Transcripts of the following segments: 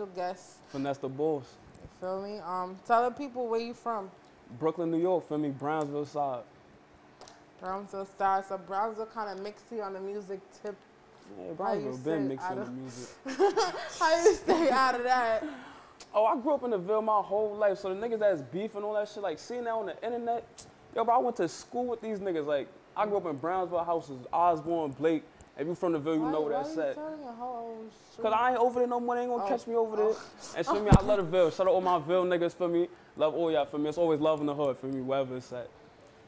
special guest. Finesse the boss. You feel me? Um, tell the people where you from. Brooklyn, New York, feel me? Brownsville side. Brownsville side. So Brownsville kind of mixy on the music tip. Yeah, Brownsville been mixing the music. How you stay out of that? Oh, I grew up in the Ville my whole life, so the niggas that's beef and all that shit, like seeing that on the internet, yo, bro, I went to school with these niggas. Like, I grew up in Brownsville houses, Osborne, Blake. If you from the Ville, you why, know why that's you at. telling your whole shit? Cause I ain't over there no more. They ain't gonna Oh. catch me over there. Oh. And feel me, I love the Ville. Shout out all my Ville niggas for me. Love all y'all for me. It's always love in the hood for me, wherever it's at.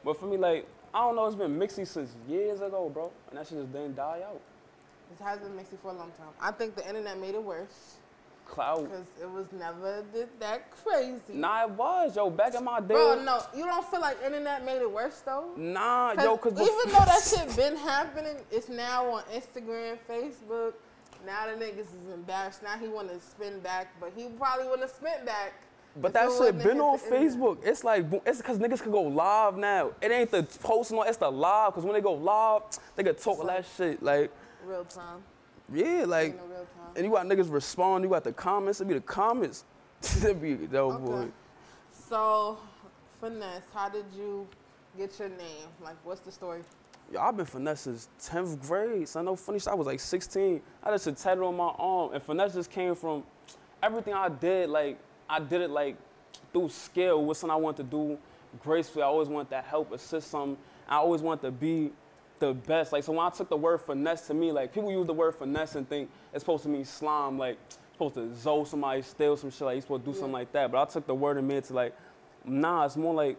But for me, like, I don't know, it's been mixy since years ago, bro. And that shit just didn't die out. It has been mixy for a long time. I think the internet made it worse Cloud. because it was never th- that crazy. Nah, it was, yo. Back in my day. Bro, no, you don't feel like internet made it worse though? Nah, 'Cause yo, cause even though that shit been happening, it's now on Instagram, Facebook. Now the niggas is embarrassed. Now he want to spin back, but he probably wouldn't have spent back. But that shit been on the internet. Facebook. It's like it's because niggas can go live now. It ain't the posting on, it's the live. Cause when they go live, they can talk all that shit. Like, Real time. Yeah, like, Ain't no real and you got niggas respond. You got the comments. It be the comments. it be yo Okay. boy. So, finesse, how did you get your name? Like, what's the story? Yo, I've been finesse since 10th grade. So I know funny shit. I was like 16. I just had tatted on my arm, and finesse just came from everything I did. Like I did it like through skill. With something I wanted to do gracefully. I always wanted to help, assist some. I always wanted to be the best. Like so, when I took the word finesse to me, like people use the word finesse and think it's supposed to mean slime. Like supposed to zoe somebody, steal some shit. Like you supposed to do something like that. But I took the word and made it to like, nah. It's more like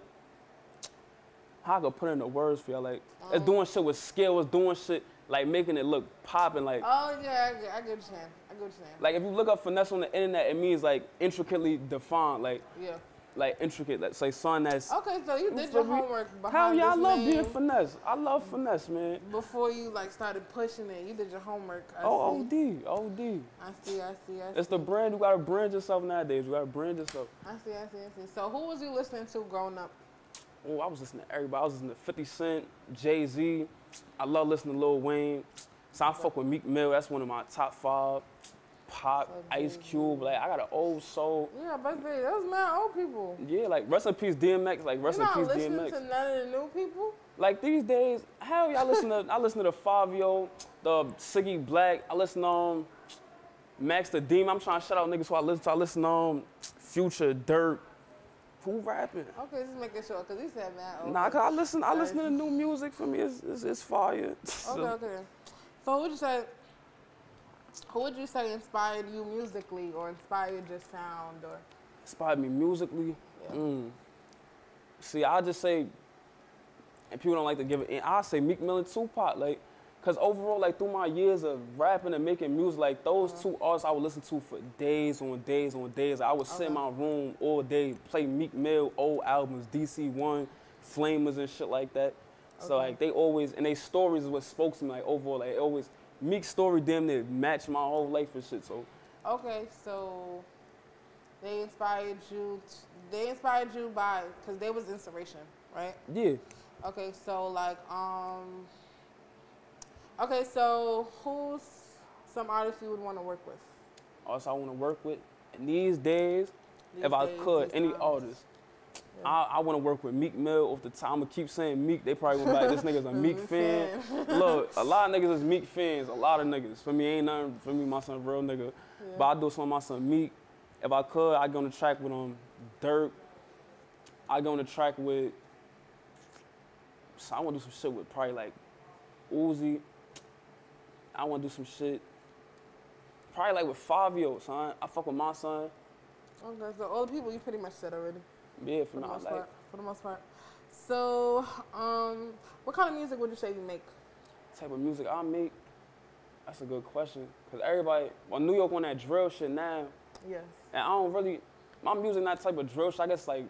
how I could put in the words for y'all. Like, it's oh. doing shit with skill. It's doing shit like making it look popping. Like, Oh, yeah, I get, I get what you're saying. I get what you're saying. like if you look up finesse on the internet, it means like intricately defined. Like, yeah. Like intricate. Like, say son that's. Okay, so you did your me? homework Hell behind yeah, I love name being finesse. I love finesse, man. before you like started pushing it. You did your homework. I Oh, see. OD, OD. I see, I see, I see. It's the brand. You gotta brand yourself nowadays. You gotta brand yourself. I see, I see, I see. So who was you listening to growing up? Oh, I was listening to everybody. I was listening to 50 Cent, Jay Z. I love listening to Lil Wayne. So I fuck with Meek Mill. That's one of my top five. Pop, So Ice Cube. Like I got an old soul. Yeah, but they, those mad old people. Yeah, like rest in peace DMX. Like rest in You're in not peace listening DMX. to none of the new people. Like these days, hell y'all listen to I listen to the Yo, the Siggy Black. I listen to um, Max the Demon. I'm trying to shout out niggas who I listen to. I listen to um, Future, Durk. Who rapping? Okay, just making sure, cause he said mad old. Nah, cause I listen. I listen to the new music. For me, it's it's, it's fire. Okay, So, okay. So would you say? Who would you say inspired you musically, or inspired your sound, or? inspired me musically. Yeah. Mm. See, I just say, and people don't like to give it. I say Meek Mill and Tupac, like, cause overall, like through my years of rapping and making music, like those Uh-huh. two artists I would listen to for days on days on days. I would sit in my room all day, play Meek Mill old albums, DC One, Flamers and shit like that. So like they always and they stories is what spoke to me like overall. Like always Meek's story damn near matched my whole life and shit. So Okay, so they inspired you. T- they inspired you by, cause they was inspiration, right? yeah. Okay, so like, um. Okay, so who's some artists you would want to work with? Also, I want to work with. And these days, These if I could, any times? artist, Yeah. I, I want to work with Meek Mill. Off the time. I'ma keep saying Meek. They probably gonna be like, this nigga's a Meek fan. Look, a lot of niggas is Meek fans. A lot of niggas. For me, ain't nothing. For me, my son real nigga. But I do some of my son Meek. If I could, I go on the track with um Durk. I go on the track with. So I want to do some shit with probably like Uzi. I want to do some shit. Probably like with Fivio, son. I fuck with my son. Okay, so all the people you pretty much said already. Yeah, For for the most like part. For the most part. So, um, what kind of music would you say you make? type of music I make. That's a good question. Cause everybody, well, New York on that drill shit now, Yes. and I don't really, my music not type of drill shit. I guess like,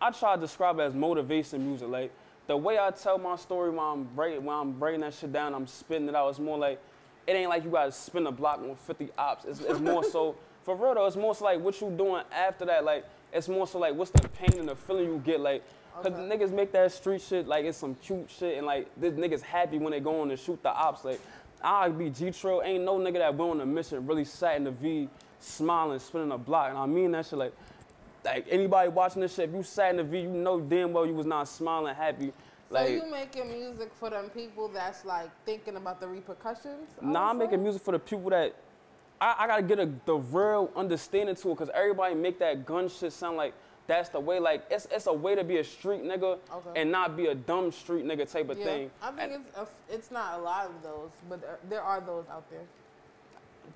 I try to describe it as motivation music. Like the way I tell my story when I'm writing, when I'm writing that shit down, I'm spitting it out. It's more like, it ain't like you gotta spin a block on 50 ops. It's, it's more so, for real though, it's more so like what you doing after that. Like it's more so like what's the pain and the feeling you get. Like Cause Okay. niggas make that street shit like it's some cute shit and like this niggas happy when they go on and shoot the ops. Like I be G Trill. Ain't no nigga that went on a mission really sat in the V, smiling, spinning a block. And I mean that shit like, like anybody watching this shit, if you sat in the V, you know damn well you was not smiling, happy. Like, so you making music for them people that's like thinking about the repercussions? Nah, I'm making music for the people that I, I gotta get a, the real understanding to it, cause everybody make that gun shit sound like that's the way. Like it's it's a way to be a street nigga Okay. and not be a dumb street nigga type of Yeah, thing. I think And- it's a, it's not a lot of those, but there, there are those out there.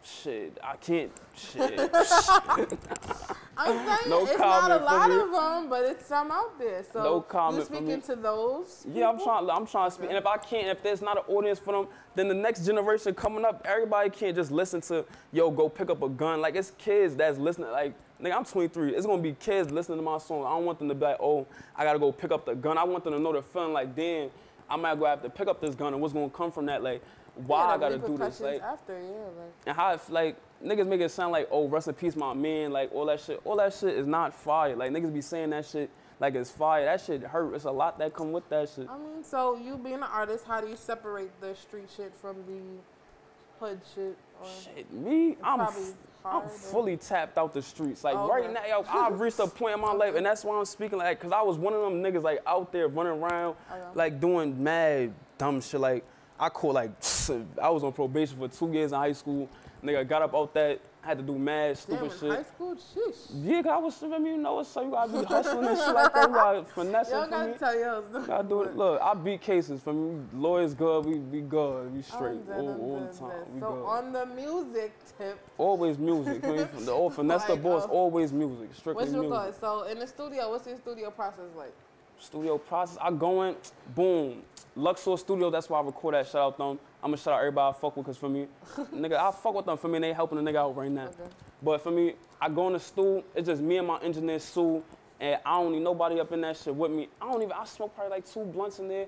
shit, I can't. Shit. I'm saying No it's not a lot you. of them, but it's some out there. So No comment you speaking to those? yeah, I'm trying. I'm trying to speak. And if I can't, if there's not an audience for them, then the next generation coming up, everybody can't just listen to yo go pick up a gun. Like it's kids that's listening. Like nigga, I'm 23. It's gonna be kids listening to my song. I don't want them to be like, oh, I gotta go pick up the gun. I want them to know the feeling like, damn, I might go have to pick up this gun and what's gonna come from that. Like, why Yeah, I gotta do this? Like, after, yeah, like and how if like niggas make it sound like oh rest in peace my man like all that shit. All that shit is not fire. Like niggas be saying that shit like it's fire. That shit hurt. It's a lot that come with that shit. I mean, so you being an artist, how do you separate the street shit from the hood shit? Or shit me I'm f- I'm fully tapped out the streets. Like Oh, right okay. now yo I've reached a point in my life and that's why I'm speaking like cause I was one of them niggas like out there running around oh, Okay. like doing mad dumb shit. Like I caught like I was on probation for two years in high school nigga got up out that had to do mad stupid in shit high school, sheesh. Yeah, 'cause I was I mean, you know, what? so you gotta be hustling and shit like that. You gotta finesse Y'all for gotta me. tell yours. Gotta do it. Look, I beat cases for me. Lawyers good, we we good, we straight I'm all, all the time. We so good. on the music tip, always music. from the old finesse the boss, uh, always music, strictly what's your music. So in the studio, what's your studio process like? Studio process, I go in, boom. Luxor Studio, that's why I record that. Shout out them. I'm gonna shout out everybody I fuck with, cause for me, nigga, I fuck with them. For me, and they helping the nigga out right now. Okay. But for me, I go in the stool, it's just me and my engineer Sue, and I don't need nobody up in that shit with me. I don't even, I smoke probably like two blunts in there,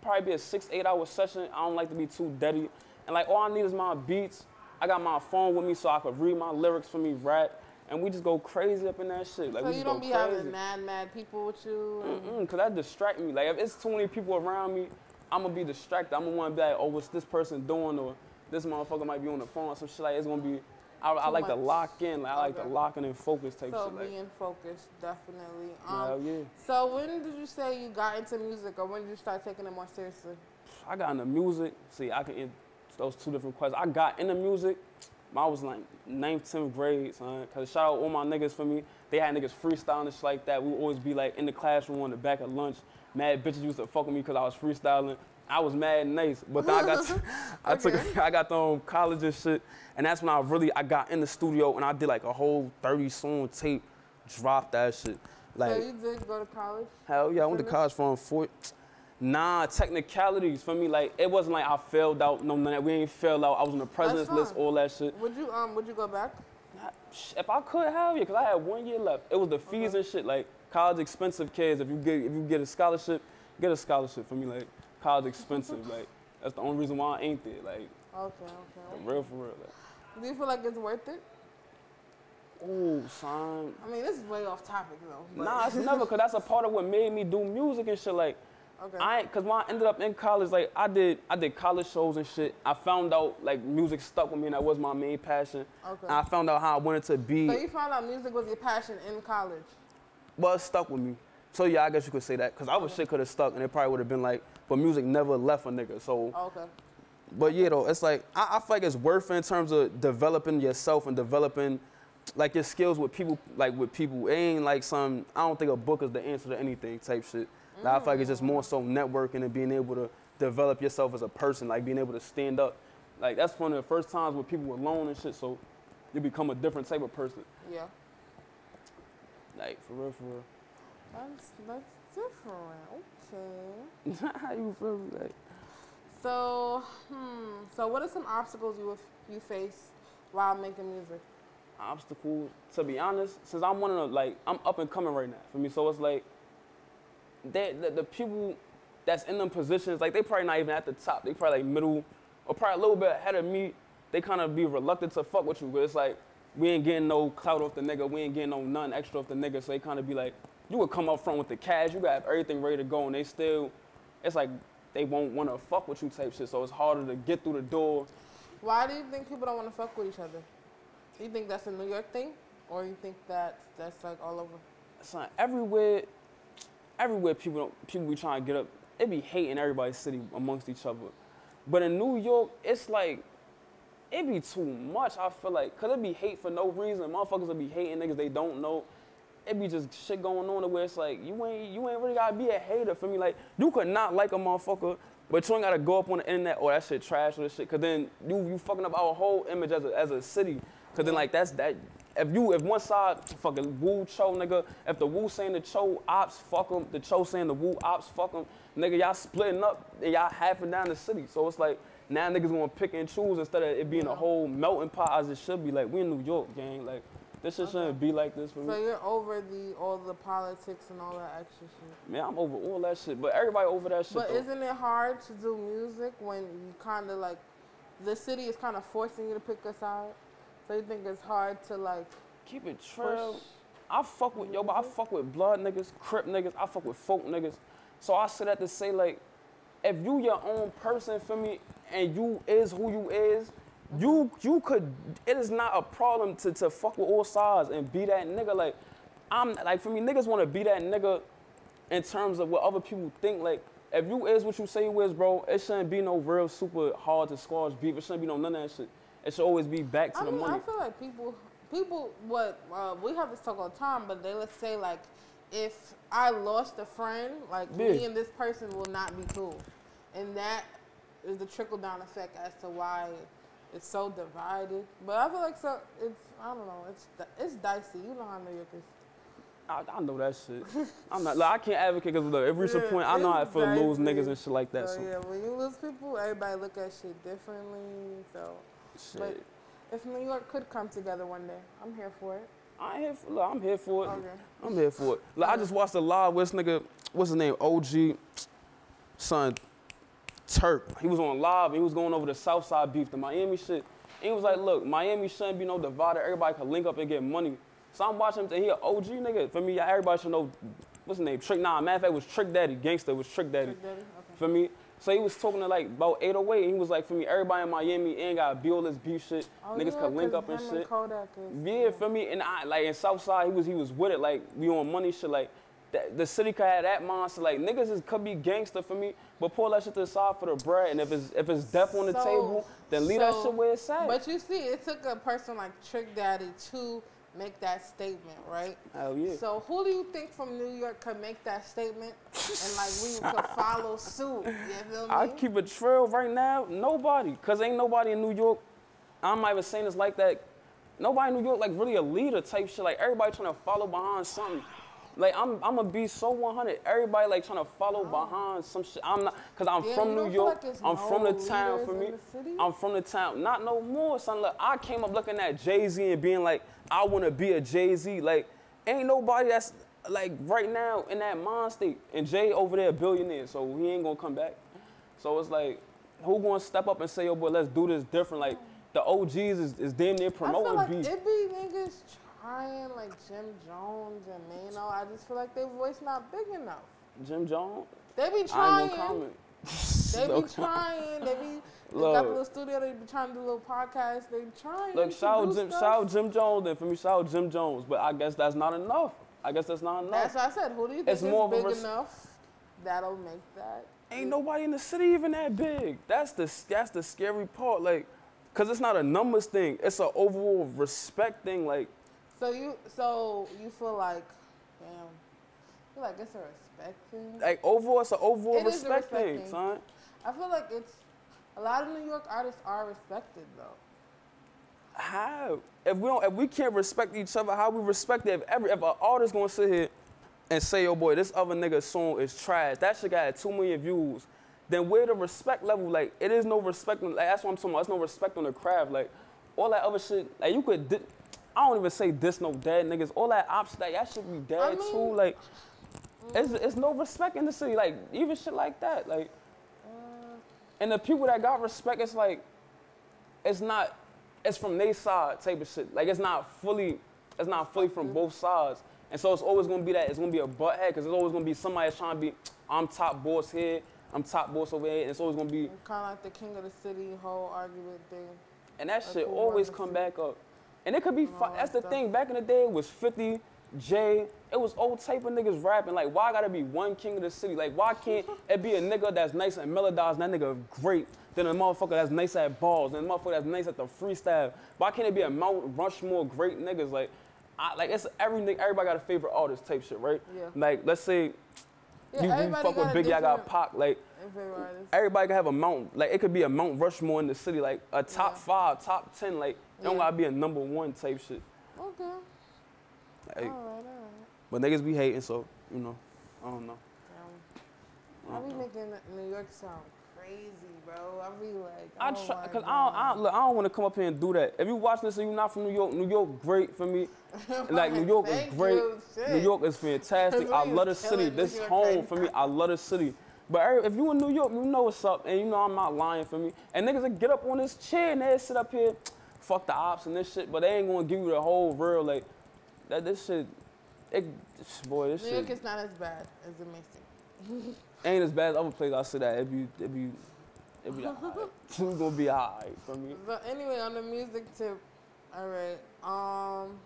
probably be a six, eight hour session. I don't like to be too deady. And like all I need is my beats. I got my phone with me so I could read my lyrics for me, rap, and we just go crazy up in that shit. Like So we you don't be crazy. having mad, mad people with you. and- Mm, cause that distract me. Like if it's too many people around me, I'm gonna be distracted. I'm gonna wanna be like, oh, what's this person doing? Or this motherfucker might be on the phone or some shit like it's gonna be I, I like to lock in. Like, I like to lock in and focus type So shit. Like, being focused, definitely. hell Um, yeah. So when did you say you got into music, or when did you start taking it more seriously? I got into music. See, I can those two different questions. I got into music. I was like ninth, 10th grade, son. Cause shout out all my niggas for me. They had niggas freestyling and shit like that. We would always be like in the classroom on the back of lunch. Mad bitches used to fuck with me cause I was freestyling. I was mad nice, but then I got, I took, I got to um, college and shit, and that's when I really, I got in the studio and I did like a whole 30 song tape, dropped that shit. Like, so you did go to college. Hell yeah, I went to college from Fort. Nah, technicalities for me, like it wasn't like I failed out. No, no, we ain't failed out. I was on the president's list, all that shit. Would you um would you go back? If I could, have, yeah, cause I had one year left. It was the fees and shit. Like college expensive, kids. If you get if you get a scholarship, get a scholarship for me. Like college expensive. like that's the only reason why I ain't there. Like Okay, okay. for real, for real. Like, Do you feel like it's worth it? oh, son. I mean, this is way off topic though. but- Nah, it's never, cause that's a part of what made me do music and shit. Like. Okay. I cause when I ended up in college, like I did, I did college shows and shit. I found out like music stuck with me, and that was my main passion. Okay. And I found out how I wanted to be, so you found out music was your passion in college. Well, it stuck with me. So yeah, I guess you could say that, cause other shit could have stuck, and it probably would have been like, but music never left a nigga. So, oh, Okay. but yeah, though, it's like I, I feel like it's worth it in terms of developing yourself and developing like your skills with people, like with people. It ain't like some. I don't think a book is the answer to anything type shit. Like, I feel like it's just more so networking and being able to develop yourself as a person, like being able to stand up. Like that's one of the first times where people were alone and shit, so you become a different type of person. Yeah. Like for real, for real. That's that's different. Okay. How you feel? Like So, hmm. So, what are some obstacles you you face while making music? obstacles. To be honest, since I'm one of the like I'm up and coming right now for me, so it's like they, the, the people that's in them positions, like they probably not even at the top. They probably like middle or probably a little bit ahead of me. They kind of be reluctant to fuck with you, but it's like we ain't getting no clout off the nigga. We ain't getting no none extra off the nigga. So they kind of be like, you would come up front with the cash. You got everything ready to go, and they still, it's like they won't want to fuck with you type shit. So it's harder to get through the door. Why do you think people don't want to fuck with each other? Do you think that's a New York thing, or you think that that's like all over? Son, everywhere, everywhere people don't, people be trying to get up, they be hating everybody's city amongst each other. But in New York, it's like it be too much. I feel like, cause it be hate for no reason. Motherfuckers will be hating niggas they don't know. It be just shit going on where it's like you ain't you ain't really gotta be a hater for me. Like you could not like a motherfucker, but you ain't gotta go up on the internet or oh, that shit trash or this shit. Cause then you you fucking up our whole image as a as a city. Cause then like that's that. If you if one side fucking Woo Cho nigga, if the Woo saying the Cho ops fuck them, the Cho saying the Woo ops fuck them, nigga y'all splitting up and y'all halfing down the city. So it's like now niggas gonna pick and choose instead of it being a whole melting pot as it should be. Like we in New York, gang. Like this shit okay. shouldn't be like this for so me. So you're over the all the politics and all that extra shit. Man, I'm over all that shit. But everybody over that shit. But though. isn't it hard to do music when you kind of like the city is kind of forcing you to pick a side? So you think it's hard to like keep it true. I fuck with yo, but I fuck with blood niggas, crip niggas. I fuck with folk niggas. So I said that to say like, if you your own person for me, and you is who you is, you you could it is not a problem to, to fuck with all sides and be that nigga. Like I'm like for me, niggas wanna be that nigga in terms of what other people think. Like if you is what you say you is, bro, it shouldn't be no real super hard to squash beef. It shouldn't be no none of that shit. It should always be back to I the mean, money. I feel like people people what uh, we have this talk all the time, but they let's say like if I lost a friend, like yeah. me and this person will not be cool. And that is the trickle down effect as to why it's so divided. But I feel like so it's I don't know it's it's dicey. You know how New York is. I, I know that shit. I'm not like I can't advocate because look, it reached yeah, a point I know how feel lose niggas and shit like that. So, so, yeah, when you lose people, everybody look at shit differently. So, shit. but if New York could come together one day, I'm here for it. I ain't here for, look, I'm here for it. Okay. I'm here for it. Look, I just watched a live with this nigga, what's his name? OG, son, Turk. He was on live. He was going over the South Side beef, the Miami shit. And he was like, look, Miami shouldn't be no divider. Everybody can link up and get money. So I'm watching him. He an OG nigga. For me, everybody should know what's his name. Trick. Nah, matter of fact, it was Trick Daddy. Gangster was Trick Daddy. Trick Daddy. Okay. For me. So he was talking to like about 808, and he was like, for me, everybody in Miami ain't got all this beef shit. Oh, Niggas yeah, can link up and shit. And yeah, yeah, for me, and I like in Southside, he was he was with it. Like we on money shit. Like the city could have that mindset. Like niggas is, could be gangster for me, but pull that shit to the side for the bread. And if it's if it's death on the so, table, then leave so, that shit where it's at. But you see, it took a person like Trick Daddy to make that statement, right? Hell yeah. So who do you think from New York could make that statement and like we could follow suit? You feel me? I keep a trail right now. Nobody, cause ain't nobody in New York. I'm not even saying this like that. Nobody in New York like really a leader type shit. Like everybody trying to follow behind something. Like I'm, I'm gonna be so 100. Everybody like trying to follow behind some shit. I'm not, cause I'm yeah, from New York. Like I'm no from the town. For me, I'm from the town. Not no more, son. Look, I came up looking at Jay Z and being like, I wanna be a Jay Z. Like, ain't nobody that's like right now in that mind state. And Jay over there, a billionaire, so he ain't gonna come back. So it's like, who gonna step up and say, yo, boy, let's do this different? Like, the OGs is, is damn near promoting I feel like beef. It be niggas trying like Jim Jones and Maino. I just feel like their voice not big enough. Jim Jones? They be trying. They be trying. They be they got the little studio. They be trying to do a little podcast. They trying. Look, shout out Jim, shout out Jim Jones. Then for me, shout out Jim Jones. But I guess that's not enough. I guess that's not enough. That's what I said. Who do you think it's is more big res- enough that'll make that? Ain't nobody in the city even that big. That's the that's the scary part. Like, cause it's not a numbers thing. It's an overall respect thing. Like, so you so you feel like, damn, I feel like it's a respect thing. Like overall, it's an overall it respect, respect thing, son. I feel like it's a lot of New York artists are respected though. How? If we don't, if we can't respect each other, how we respect it? If every, if an artist gonna sit here and say, "Oh boy, this other nigga's song is trash," that shit got two million views. Then where the respect level? Like, it is no respect. Like, that's what I'm talking about. There's no respect on the craft. Like, all that other shit. Like, you could. I don't even say this no dead niggas. All that ops that that should be dead I mean, too. Like it's, it's no respect in the city. Like even shit like that. Like uh, and the people that got respect, it's like it's not. It's from their side type of shit. Like it's not fully. It's not fully from both sides. And so it's always gonna be that. It's gonna be a butt head because it's always gonna be somebody that's trying to be. I'm top boss here. I'm top boss over here, and it's always gonna be. Kind of like the king of the city whole argument thing. And that shit always come back up. And it could be, fi- that's the thing, back in the day, it was 50, Jay, it was old type of niggas rapping. Like, why gotta be one king of the city? Like, why can't it be a nigga that's nice and melodized and that nigga great, then a motherfucker that's nice at balls, and a motherfucker that's nice at the freestyle? Why can't it be a Mount Rushmore great niggas? Like, I, like it's every nigga, everybody got a favorite artist type shit, right? Yeah. Like, let's say Yeah, you, you fuck with got a Biggie, I got Pac, like. Everybody can have a Mount, like it could be a Mount Rushmore in the city, like a top Yeah. five, top ten, like it don't Yeah. gotta be a number one type shit. Okay. Like, All right, all right. but niggas be hating, so you know, I don't know. Damn. I be making New York sound crazy, bro. I be like, I oh try, my cause I don't, I don't, look, I don't want to come up here and do that. If you watching this and you're not from New York, New York great for me. Like New York is great. you. New York is fantastic. I love the city. This home for me. I love the city. But if you in New York, you know what's up, and you know I'm not lying for me. And niggas that get up on this chair and they sit up here, fuck the ops and this shit, but they ain't gonna give you the whole real like that. This shit, it, boy, this New shit York is not as bad as it may seem. ain't as bad as other places. I say that it be, it be, it be alright. It's gonna be alright for me. But anyway, on the music tip, all right. Um,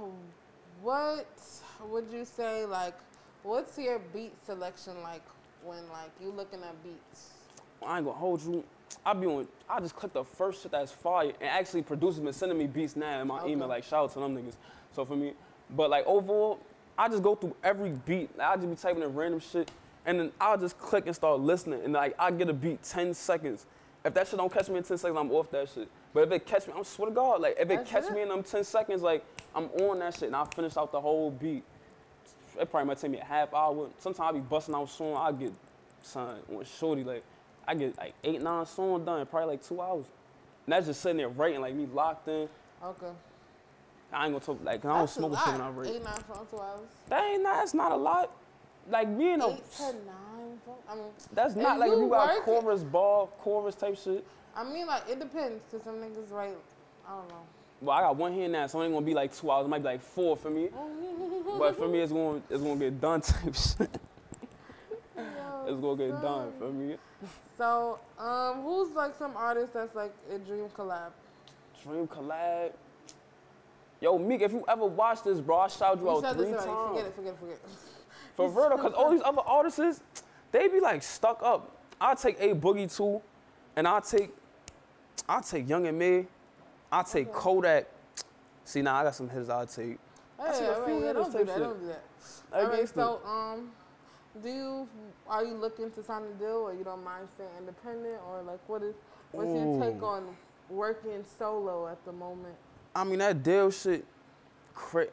what would you say? Like, what's your beat selection like when like you looking at beats? I ain't gonna hold you. I be on. I just click the first shit that's fire, and actually producers been sending me beats now in my Okay. email. Like shout out to them niggas. So for me, but like overall, I just go through every beat. I just be typing in random shit, and then I'll just click and start listening, and like I get a beat 10 seconds. If that shit don't catch me in 10 seconds, I'm off that shit. But if it catch me, I'm swear to God, like if it That's catch it? me in them 10 seconds, like I'm on that shit, and I finish out the whole beat. It probably might take me a half hour. Sometimes I be busting out song. I get son on shorty like I get like eight nine songs done probably like two hours. And that's just sitting there writing like me locked in. Okay. I ain't gonna talk like I don't That's smoke a shit when I write. Eight, nine, four, two hours. That ain't not. That's not a lot. Like me and a, Eight to nine. I mean, that's not like if you got chorus ball, chorus type shit. I mean, like it depends. Cause some niggas write. I don't know. Well, I got one hand now, so it ain't gonna be like two hours. It might be like four for me. But for me, it's gonna it's gonna get done type shit. It's gonna get done for me. So, um, who's like some artist that's like a dream collab? Dream collab. Yo, Meek, if you ever watch this, bro, I shout you, You out three times. Forget it. Forget it. Forget it. For real, because all these other artists, they be like stuck up. I'll take A Boogie too, and I'll take, I'll take Young M.A, I'll take Okay. Kodak. See, now I got some hits I'll take. Hey, I see a wait, few yeah, hitters don't do that. shit. Don't do that. I All right. guess So, um, do you are you looking to sign a deal, or you don't mind staying independent, or like what is what's your take on working solo at the moment? I mean, that deal shit, cra-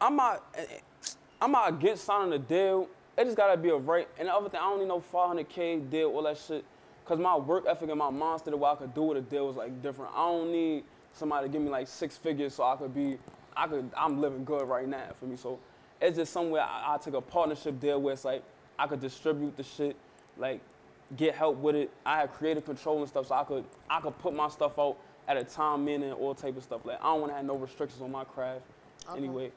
I'm not, I'm not against signing a deal. It just gotta be a right. And the other thing, I don't need no 500K deal, all that shit. Cause my work ethic and my mindset of what I could do with a deal was like different. I don't need somebody to give me like six figures so I could be, I could, I'm living good right now for me. So it's just somewhere I, I take a partnership deal where it's like I could distribute the shit, like get help with it. I have creative control and stuff, so I could I could put my stuff out at a time in and all type of stuff. Like I don't want to have no restrictions on my craft Okay. anyway.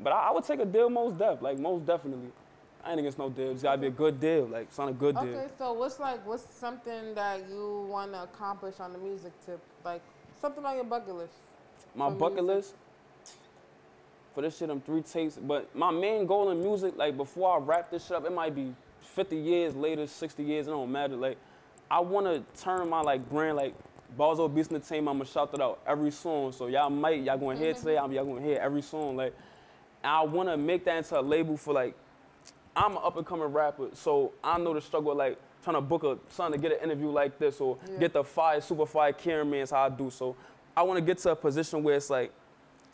But I, I would take a deal most def, like most definitely. I ain't against no deal. It's gotta be a good deal, like it's not a good deal. Okay, so what's like what's something that you want to accomplish on the music tip, like something on your bucket list? My bucket music? list for this shit, I'm three takes. But my main goal in music, like before I wrap this shit up, it might be 50 years later, 60 years, it don't matter. Like I wanna turn my like brand like Balzo Beast Entertainment, I'ma shout that out every song. So y'all might, y'all gonna hear it today, I'm y'all gonna hear every song. Like I wanna make that into a label for like I'm an up and coming rapper, so I know the struggle like trying to book a son to get an interview like this or Yeah. get the fire, super fire cameraman how I do. So I want to get to a position where it's like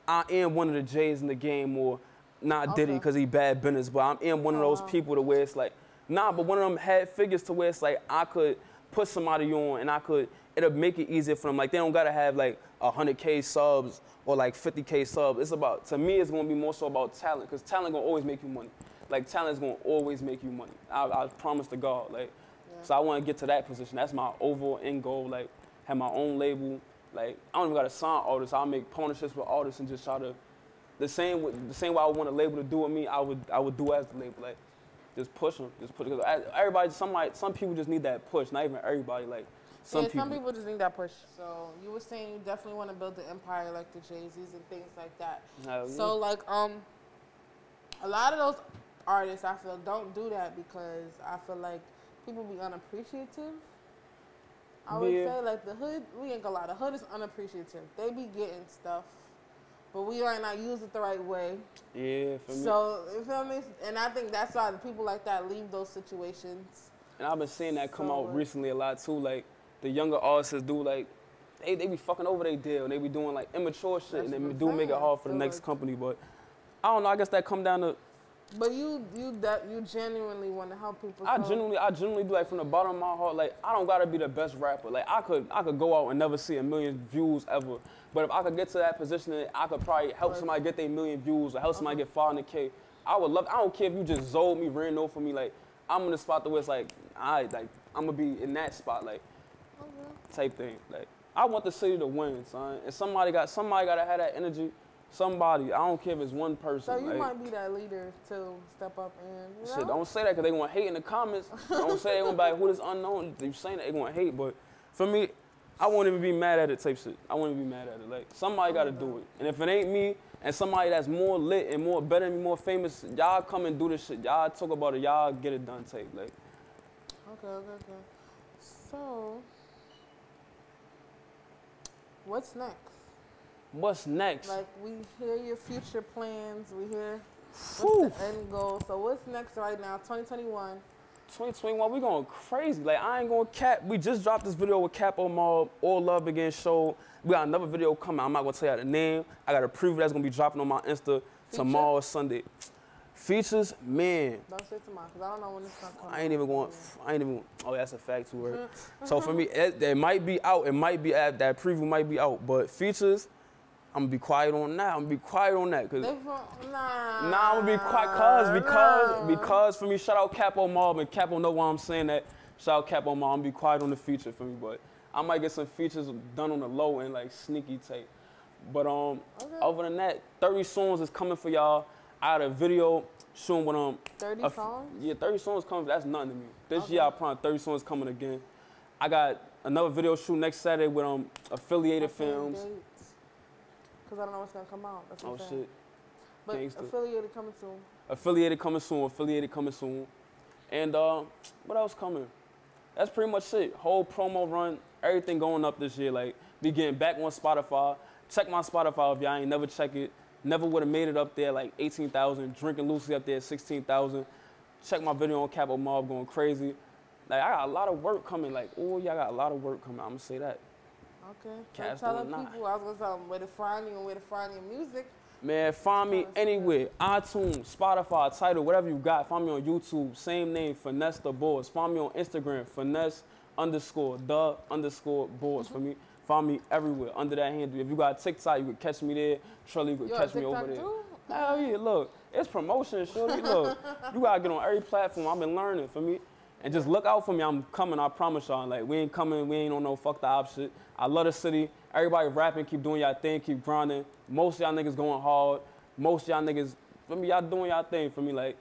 I am one of the J's in the game or not Diddy because he bad business, but I am one of those Oh, wow. people to where it's like, nah, but one of them head figures to where it's like I could put somebody on and I could, it'll make it easier for them. Like they don't gotta have like 100K subs or like 50K subs. It's about, to me, it's gonna be more so about talent because talent gonna always make you money. Like talent's gonna always make you money. I, I promise to God. Like, so I want to get to that position. That's my overall end goal. Like, have my own label. Like, I don't even gotta sign artists. I'll make partnerships with artists and just try to, the same with, the same way I want a label to do with me, I would I would do as the label. Like, just push them, just push. Cause everybody, some like, some people just need that push. Not even everybody. Like some yeah, people. some people just need that push. So you were saying you definitely want to build the empire like the Jay Z's and things like that. Hell yeah. So like um, a lot of those artists I feel don't do that because I feel like people be unappreciative. I would Yeah. say like the hood, we ain't gonna lie, the hood is unappreciative. They be getting stuff, but we might not use it the right way. yeah, for me. So you feel me? And I think that's why the people like that leave those situations. And I've been seeing that come So, out recently a lot too. Like the younger artists do like they, they be fucking over their deal and they be doing like immature shit and they do make it hard for the next like- company. But I don't know. I guess that come down to But you you that you genuinely want to help people. I so- genuinely I genuinely do like from the bottom of my heart. Like I don't gotta be the best rapper. Like I could I could go out and never see a million views ever. But if I could get to that position, I could probably help Right. somebody get their million views or help somebody Uh-huh. get 500k. I would love. I don't care if you just zold me, ran over me. Like I'm in the spot where it's like I like I'm gonna be in that spot. Like Okay. type thing. Like I want the city to win, son. And somebody got somebody gotta have that energy. Somebody. I don't care if it's one person. So you like, might be that leader to step up and you Shit, don't say that because they gonna hate in the comments. don't say they gonna be like, who this unknown? You saying that they gonna hate, but for me, I won't even be mad at it type shit. I won't even be mad at it. Like somebody gotta do it. And if it ain't me and somebody that's more lit and more better and more famous, y'all come and do this shit. Y'all talk about it. Y'all get it done type. Like Okay, okay, okay. So, what's next? What's next? Like we hear your future plans. We hear what's the end goal. So what's next right now? 2021. 2021, we going crazy. Like I ain't going to cap. We just dropped this video with Capo Mob, All Love Again Show. We got another video coming. I'm not gonna tell you the name. I got a preview that's gonna be dropping on my Insta tomorrow, Sunday. Features, man. Don't say tomorrow because I don't know when it's gonna come. I ain't even going. I ain't even. Oh, that's a fact too, right? Mm. so for me, it, it might be out. It might be at that preview might be out. But features, I'm gonna be quiet on that. I'm gonna be quiet on that from, nah. Nah, I'm gonna be quiet cause because nah. because for me, shout out Capo Mob and Capo know why I'm saying that. Shout out Capo Mob, I'm gonna be quiet on the feature for me, but I might get some features done on the low end, like sneaky tape. But um, Okay. other than that, 30 songs is coming for y'all. I had a video showing what um 30 a songs. Yeah, 30 songs coming. That's nothing to me. This Okay. year I promise 30 songs coming again. I got another video shoot next Saturday with um affiliated films. Because I don't know what's gonna come out. That's what Oh I'm shit. But gangsta. affiliated coming soon. Affiliated coming soon. Affiliated coming soon. And uh, what else coming? That's pretty much it. Whole promo run, everything going up this year. Like be getting back on Spotify. Check my Spotify if y'all ain't never check it. Never would have made it up there like 18,000. Drinking loosely up there 16,000. Check my video on Capo Mob going crazy. Like I got a lot of work coming. Like oh y'all got a lot of work coming. I'm gonna say that. Okay. So Cats telling doing nine. people, I was gonna tell them where to find you and where to find your music. Man, find me anywhere. iTunes, Spotify, Tidal, whatever you got. Find me on YouTube. Same name, Finesse the Boss. Find me on Instagram, Finesse underscore the underscore boss for me. Find me everywhere under that handle. If you got TikTok, you can catch me there. Triller, you can on catch me over there. too? Hell yeah, look, it's promotion, shorty. Look, you gotta get on every platform. I've been learning for me. And just look out for me. I'm coming, I promise y'all. Like, we ain't coming, we ain't on no fuck the op shit. I love the city. Everybody rapping, keep doing y'all thing, keep grinding. Most y'all niggas going hard. Most y'all niggas, for me, y'all doing y'all thing for me. Like,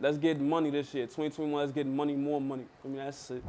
let's get money this year. 2021, let's get money, more money. For me, that's it.